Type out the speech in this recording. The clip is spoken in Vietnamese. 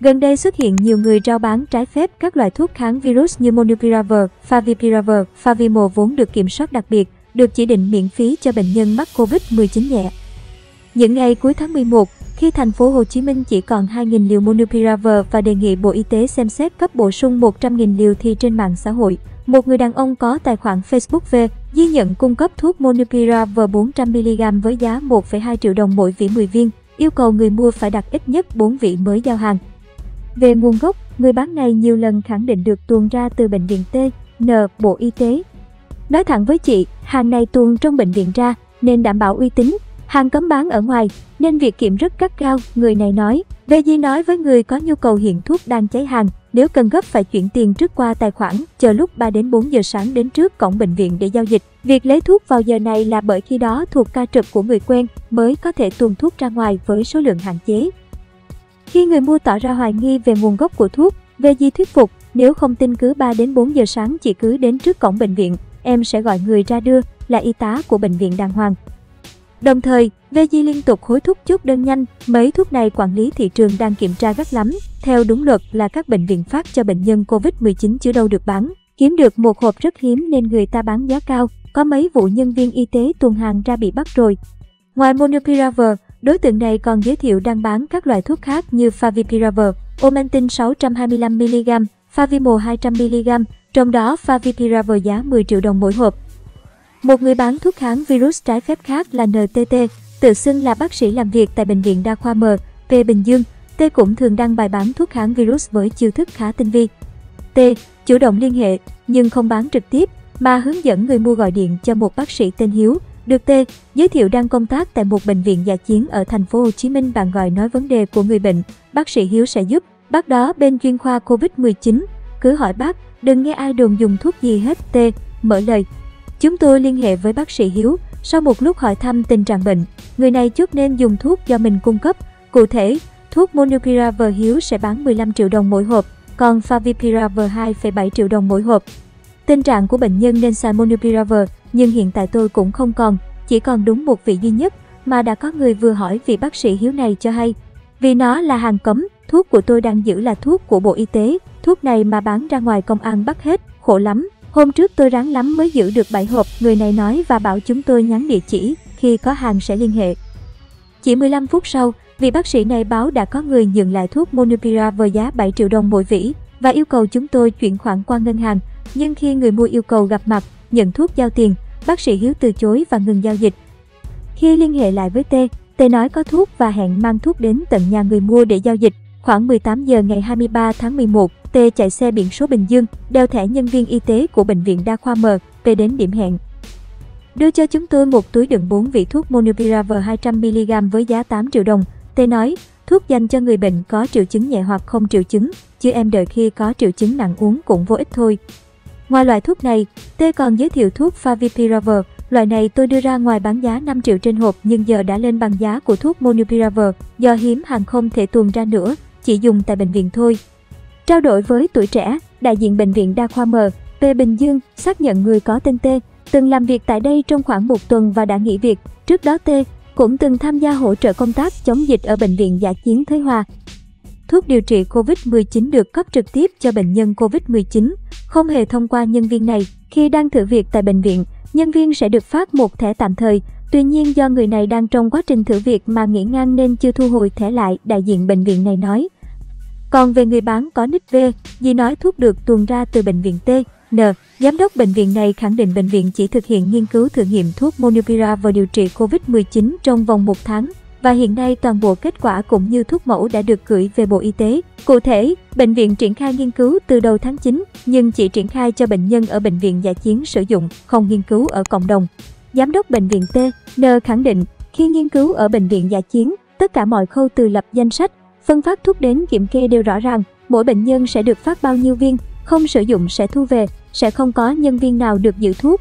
Gần đây xuất hiện nhiều người rao bán trái phép các loại thuốc kháng virus như Monupiravir, Favipiravir, Favimo vốn được kiểm soát đặc biệt, được chỉ định miễn phí cho bệnh nhân mắc Covid-19 nhẹ. Những ngày cuối tháng 11, khi thành phố Hồ Chí Minh chỉ còn 2.000 liều Monupiravir và đề nghị Bộ Y tế xem xét cấp bổ sung 100.000 liều thì trên mạng xã hội, một người đàn ông có tài khoản Facebook V ghi nhận cung cấp thuốc Monupiravir 400mg với giá 1,2 triệu đồng mỗi vỉ 10 viên, yêu cầu người mua phải đặt ít nhất 4 vị mới giao hàng. Về nguồn gốc, người bán này nhiều lần khẳng định được tuồn ra từ bệnh viện T, N, Bộ Y tế. Nói thẳng với chị, hàng này tuồn trong bệnh viện ra nên đảm bảo uy tín, hàng cấm bán ở ngoài nên việc kiểm rất gắt gao, người này nói. Về Di nói với người có nhu cầu hiện thuốc đang cháy hàng, nếu cần gấp phải chuyển tiền trước qua tài khoản, chờ lúc 3 đến 4 giờ sáng đến trước cổng bệnh viện để giao dịch. Việc lấy thuốc vào giờ này là bởi khi đó thuộc ca trực của người quen mới có thể tuồn thuốc ra ngoài với số lượng hạn chế. Khi người mua tỏ ra hoài nghi về nguồn gốc của thuốc, về Di thuyết phục, nếu không tin cứ 3 đến 4 giờ sáng chỉ cứ đến trước cổng bệnh viện, em sẽ gọi người ra đưa, là y tá của bệnh viện đàng hoàng. Đồng thời, VG liên tục hối thúc chốt đơn nhanh, mấy thuốc này quản lý thị trường đang kiểm tra gắt lắm. Theo đúng luật là các bệnh viện phát cho bệnh nhân Covid-19 chứ đâu được bán. Kiếm được một hộp rất hiếm nên người ta bán giá cao, có mấy vụ nhân viên y tế tuần hàng ra bị bắt rồi. Ngoài Monopiravir, đối tượng này còn giới thiệu đang bán các loại thuốc khác như Favipiravir, Omentin 625mg, Favimo 200mg, trong đó Favipiravir giá 10 triệu đồng mỗi hộp, một người bán thuốc kháng virus trái phép khác là NTT, tự xưng là bác sĩ làm việc tại Bệnh viện Đa khoa M, P Bình Dương. T cũng thường đăng bài bán thuốc kháng virus với chiêu thức khá tinh vi. T chủ động liên hệ, nhưng không bán trực tiếp, mà hướng dẫn người mua gọi điện cho một bác sĩ tên Hiếu. Được T giới thiệu đang công tác tại một bệnh viện giả chiến ở thành phố Hồ Chí Minh bạn gọi nói vấn đề của người bệnh, bác sĩ Hiếu sẽ giúp. Bác đó bên chuyên khoa Covid-19, cứ hỏi bác, đừng nghe ai đồn dùng thuốc gì hết. T mở lời, Chúng tôi liên hệ với bác sĩ Hiếu, sau một lúc hỏi thăm tình trạng bệnh, người này chốt nên dùng thuốc do mình cung cấp. Cụ thể, thuốc Monupiravir Hiếu sẽ bán 15 triệu đồng mỗi hộp, còn Favipiravir 2,7 triệu đồng mỗi hộp. Tình trạng của bệnh nhân nên xài Monupiravir, nhưng hiện tại tôi cũng không còn, chỉ còn đúng một vị duy nhất mà đã có người vừa hỏi vị bác sĩ Hiếu này cho hay. Vì nó là hàng cấm, thuốc của tôi đang giữ là thuốc của Bộ Y tế, thuốc này mà bán ra ngoài công an bắt hết, khổ lắm. Hôm trước tôi ráng lắm mới giữ được 7 hộp, người này nói và bảo chúng tôi nhắn địa chỉ, khi có hàng sẽ liên hệ. Chỉ 15 phút sau, vị bác sĩ này báo đã có người nhường lại thuốc Monopira với giá 7 triệu đồng mỗi vỉ và yêu cầu chúng tôi chuyển khoản qua ngân hàng. Nhưng khi người mua yêu cầu gặp mặt, nhận thuốc giao tiền, bác sĩ Hiếu từ chối và ngừng giao dịch. Khi liên hệ lại với T, T nói có thuốc và hẹn mang thuốc đến tận nhà người mua để giao dịch. Khoảng 18 giờ ngày 23 tháng 11, T chạy xe biển số Bình Dương, đeo thẻ nhân viên y tế của Bệnh viện Đa khoa M, về đến điểm hẹn. Đưa cho chúng tôi một túi đựng 4 vị thuốc Monupiravir 200mg với giá 8 triệu đồng. T nói, thuốc dành cho người bệnh có triệu chứng nhẹ hoặc không triệu chứng, chứ em đợi khi có triệu chứng nặng uống cũng vô ích thôi. Ngoài loại thuốc này, T còn giới thiệu thuốc Favipiravir. Loại này tôi đưa ra ngoài bán giá 5 triệu trên hộp nhưng giờ đã lên bằng giá của thuốc Monupiravir do hiếm hàng không thể tuồn ra nữa, chỉ dùng tại bệnh viện thôi. Trao đổi với tuổi trẻ, đại diện Bệnh viện Đa khoa M, P Bình Dương xác nhận người có tên T từng làm việc tại đây trong khoảng một tuần và đã nghỉ việc. Trước đó T cũng từng tham gia hỗ trợ công tác chống dịch ở Bệnh viện Giả chiến Thới Hòa. Thuốc điều trị COVID-19 được cấp trực tiếp cho bệnh nhân COVID-19, không hề thông qua nhân viên này. Khi đang thử việc tại bệnh viện, nhân viên sẽ được phát một thẻ tạm thời. Tuy nhiên do người này đang trong quá trình thử việc mà nghỉ ngang nên chưa thu hồi thẻ lại, đại diện bệnh viện này nói. Còn về người bán có nick V, Di nói thuốc được tuồn ra từ bệnh viện T, N. Giám đốc bệnh viện này khẳng định bệnh viện chỉ thực hiện nghiên cứu thử nghiệm thuốc Monupiravir vào điều trị COVID-19 trong vòng một tháng và hiện nay toàn bộ kết quả cũng như thuốc mẫu đã được gửi về Bộ Y tế. Cụ thể, bệnh viện triển khai nghiên cứu từ đầu tháng 9 nhưng chỉ triển khai cho bệnh nhân ở bệnh viện giả chiến sử dụng, không nghiên cứu ở cộng đồng. Giám đốc bệnh viện T, N khẳng định khi nghiên cứu ở bệnh viện giả chiến, tất cả mọi khâu từ lập danh sách, Phân phát thuốc đến kiểm kê đều rõ ràng, mỗi bệnh nhân sẽ được phát bao nhiêu viên, không sử dụng sẽ thu về, sẽ không có nhân viên nào được giữ thuốc,